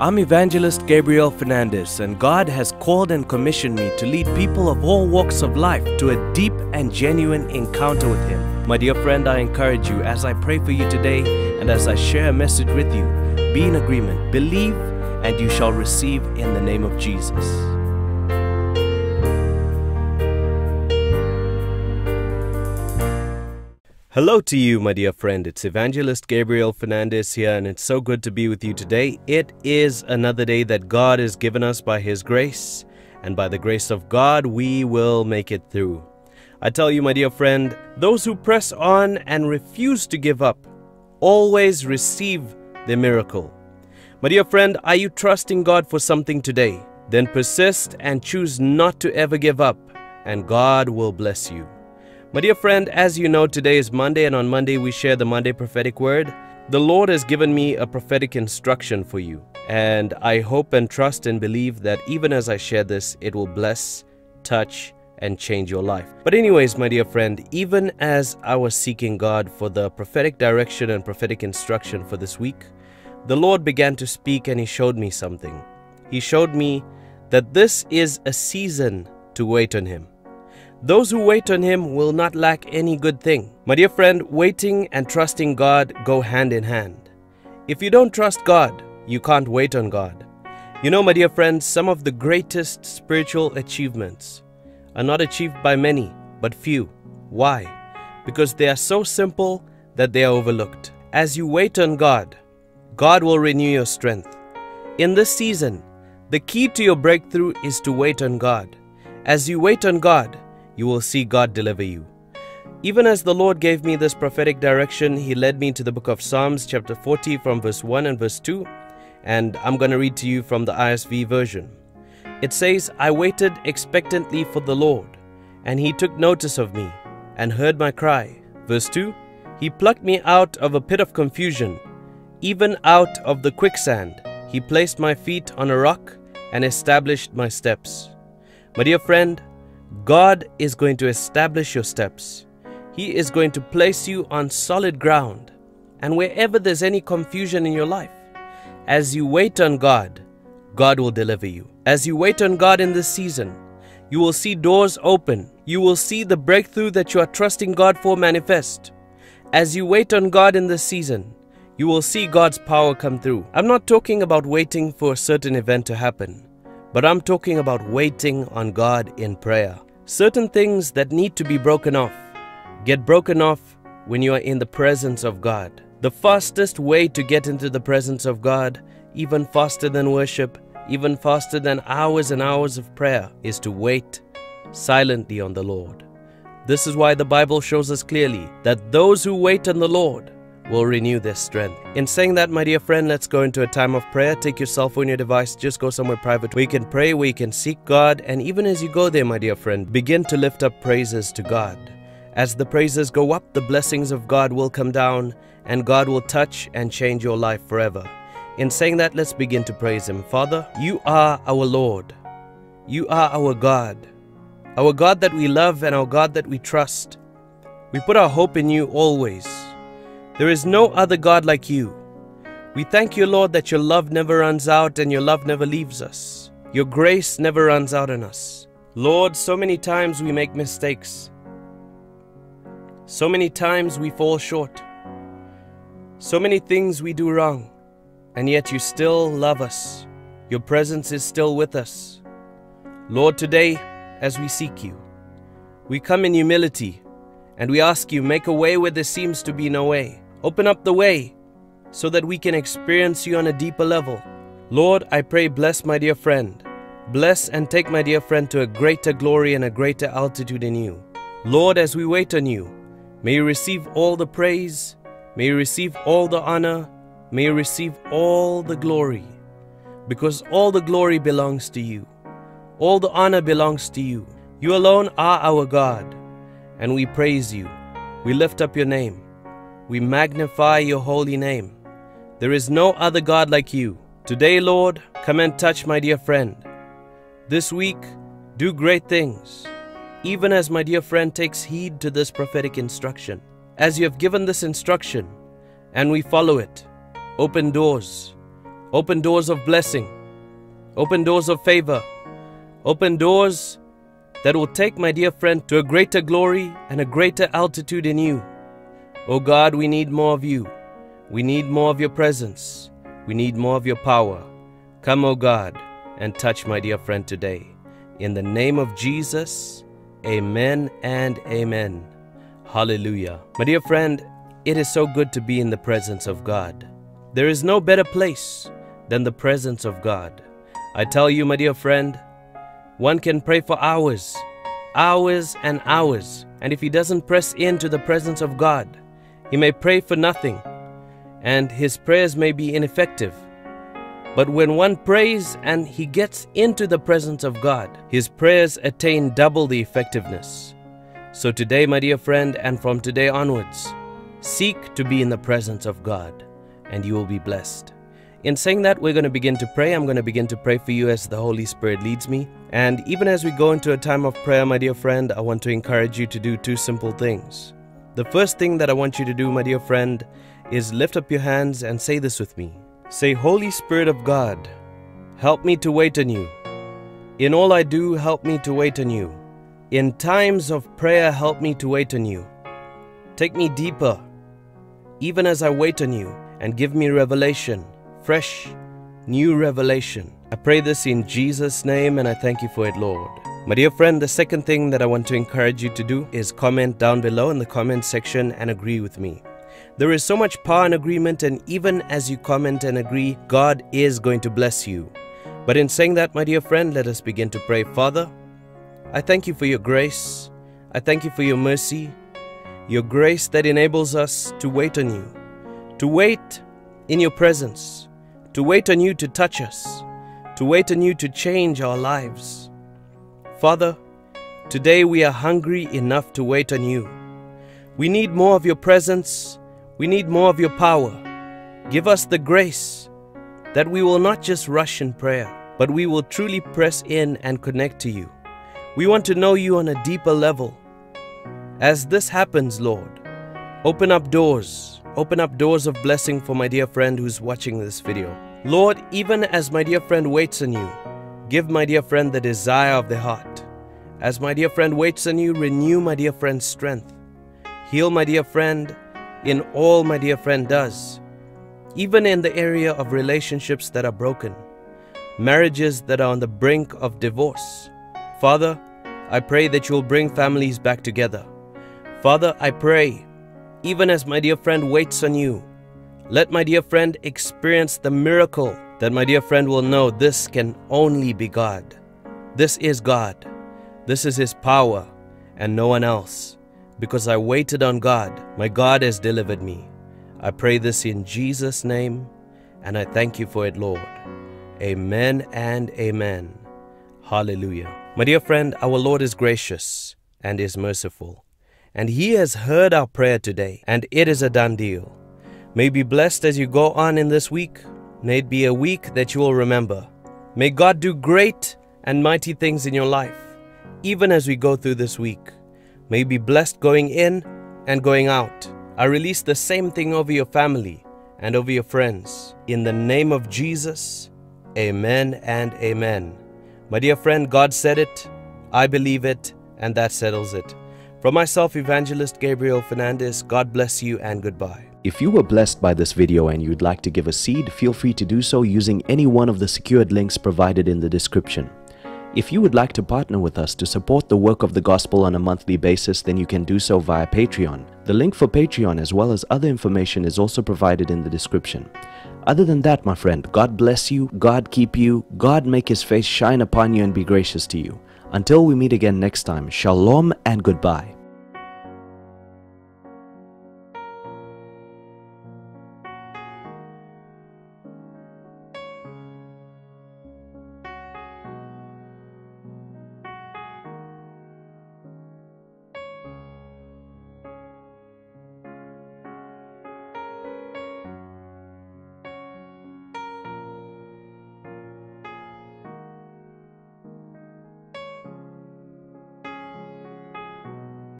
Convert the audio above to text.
I'm evangelist Gabriel Fernandes, and God has called and commissioned me to lead people of all walks of life to a deep and genuine encounter with Him. My dear friend, I encourage you as I pray for you today and as I share a message with you, be in agreement, believe, and you shall receive in the name of Jesus. Hello to you, my dear friend. It's Evangelist Gabriel Fernandes here, and it's so good to be with you today. It is another day that God has given us by His grace, and by the grace of God, we will make it through. I tell you, my dear friend, those who press on and refuse to give up always receive the miracle. My dear friend, are you trusting God for something today? Then persist and choose not to ever give up, and God will bless you. My dear friend, as you know, today is Monday, and on Monday we share the Monday prophetic word. The Lord has given me a prophetic instruction for you, and I hope and trust and believe that even as I share this, it will bless, touch, and change your life. But, anyways, my dear friend, even as I was seeking God for the prophetic direction and prophetic instruction for this week, the Lord began to speak and He showed me something. He showed me that this is a season to wait on Him. Those who wait on him will not lack any good thing. My dear friend, waiting and trusting God go hand in hand. If you don't trust God, you can't wait on God. You know, my dear friends, some of the greatest spiritual achievements are not achieved by many, but few. Why? Because they are so simple that they are overlooked. As you wait on God, God will renew your strength. In this season, the key to your breakthrough is to wait on God. As you wait on God, you will see God deliver you. Even as the Lord gave me this prophetic direction, He led me to the book of Psalms, chapter 40, from verse 1 and verse 2, and I'm going to read to you from the ISV version. It says, I waited expectantly for the Lord, and He took notice of me, and heard my cry. Verse 2 He plucked me out of a pit of confusion, even out of the quicksand. He placed my feet on a rock and established my steps. My dear friend, God is going to establish your steps. He is going to place you on solid ground. And wherever there's any confusion in your life, as you wait on God, God will deliver you. As you wait on God in this season, you will see doors open. You will see the breakthrough that you are trusting God for manifest. As you wait on God in this season, you will see God's power come through. I'm not talking about waiting for a certain event to happen. But I'm talking about waiting on God in prayer. Certain things that need to be broken off get broken off when you are in the presence of God. The fastest way to get into the presence of God, even faster than worship, even faster than hours and hours of prayer, is to wait silently on the Lord. This is why the Bible shows us clearly that those who wait on the Lord will renew their strength. In saying that, my dear friend, let's go into a time of prayer. Take your cell phone, your device, just go somewhere private We can pray, we can seek God. And even as you go there, my dear friend, begin to lift up praises to God. As the praises go up, the blessings of God will come down, and God will touch and change your life forever. In saying that, let's begin to praise Him. Father, you are our Lord. You are our God. Our God that we love and our God that we trust. We put our hope in you always. There is no other God like you. We thank you, Lord, that your love never runs out and your love never leaves us. Your grace never runs out on us. Lord, so many times we make mistakes. So many times we fall short. So many things we do wrong. And yet you still love us. Your presence is still with us. Lord, today, as we seek you, we come in humility and we ask you, make a way where there seems to be no way. Open up the way so that we can experience you on a deeper level. Lord, I pray, bless my dear friend. Bless and take my dear friend to a greater glory and a greater altitude in you. Lord, as we wait on you, may you receive all the praise, may you receive all the honor, may you receive all the glory, because all the glory belongs to you. All the honor belongs to you. You alone are our God, and we praise you. We lift up your name. We magnify your holy name. There is no other God like you. Today, Lord, come and touch my dear friend. This week, do great things, even as my dear friend takes heed to this prophetic instruction. As you have given this instruction, and we follow it, open doors, Open doors of blessing. Open doors of favor. Open doors that will take my dear friend to a greater glory and a greater altitude in you. Oh God, we need more of you. We need more of your presence. We need more of your power. Come, O God, and touch my dear friend today. In the name of Jesus, amen and amen. Hallelujah. My dear friend, it is so good to be in the presence of God. There is no better place than the presence of God. I tell you, my dear friend, one can pray for hours, hours and hours, and if he doesn't press into the presence of God, he may pray for nothing, and his prayers may be ineffective. But when one prays and he gets into the presence of God, his prayers attain double the effectiveness. So today, my dear friend, and from today onwards, seek to be in the presence of God, and you will be blessed. In saying that, we're going to begin to pray. I'm going to begin to pray for you as the Holy Spirit leads me. And even as we go into a time of prayer, my dear friend, I want to encourage you to do two simple things. The first thing that I want you to do, my dear friend, is lift up your hands and say this with me. Say, Holy Spirit of God, help me to wait on you. In all I do, help me to wait on you. In times of prayer, help me to wait on you. Take me deeper, even as I wait on you, and give me revelation, fresh, new revelation. I pray this in Jesus' name and I thank you for it, Lord. My dear friend, the second thing that I want to encourage you to do is comment down below in the comment section and agree with me. There is so much power in agreement, and even as you comment and agree, God is going to bless you. But in saying that, my dear friend, let us begin to pray. Father, I thank you for your grace. I thank you for your mercy, your grace that enables us to wait on you, to wait in your presence, to wait on you to touch us, to wait on you to change our lives. Father, today we are hungry enough to wait on you. We need more of your presence. We need more of your power. Give us the grace that we will not just rush in prayer, but we will truly press in and connect to you. We want to know you on a deeper level. As this happens, Lord, open up doors. Open up doors of blessing for my dear friend who's watching this video. Lord, even as my dear friend waits on you, give my dear friend the desire of the heart. As my dear friend waits on you, renew my dear friend's strength. Heal my dear friend in all my dear friend does, even in the area of relationships that are broken, marriages that are on the brink of divorce. Father, I pray that you will bring families back together. Father, I pray, even as my dear friend waits on you, let my dear friend experience the miracle that my dear friend will know this can only be God. This is God. This is His power and no one else. Because I waited on God, my God has delivered me. I pray this in Jesus' name, and I thank you for it, Lord. Amen and amen. Hallelujah. My dear friend, our Lord is gracious and is merciful, and He has heard our prayer today, and it is a done deal. May be blessed as you go on in this week. May it be a week that you will remember. May God do great and mighty things in your life, even as we go through this week may be blessed going in and going out. I release the same thing over your family and over your friends. In the name of Jesus, amen and amen. My dear friend, God said it, I believe it, and that settles it. From myself, Evangelist Gabriel Fernandes, God bless you and goodbye. If you were blessed by this video and you'd like to give a seed, feel free to do so using any one of the secured links provided in the description. If you would like to partner with us to support the work of the gospel on a monthly basis, then you can do so via Patreon. The link for Patreon as well as other information is also provided in the description. Other than that, my friend, God bless you, God keep you, God make his face shine upon you and be gracious to you. Until we meet again next time, shalom and goodbye.